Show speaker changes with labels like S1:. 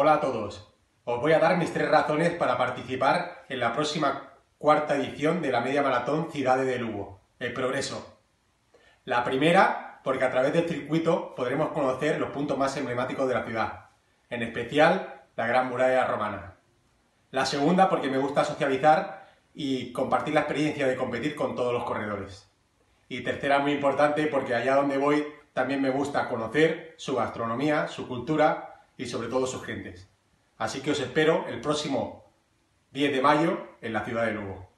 S1: Hola a todos. Os voy a dar mis tres razones para participar en la próxima cuarta edición de la Media Maratón Ciudades de Lugo, el Progreso. La primera, porque a través del circuito podremos conocer los puntos más emblemáticos de la ciudad, en especial la Gran Muralla Romana. La segunda, porque me gusta socializar y compartir la experiencia de competir con todos los corredores. Y tercera, muy importante, porque allá donde voy también me gusta conocer su gastronomía, su cultura y sobre todo sus gentes. Así que os espero el próximo 10 de mayo en la ciudad de Lugo.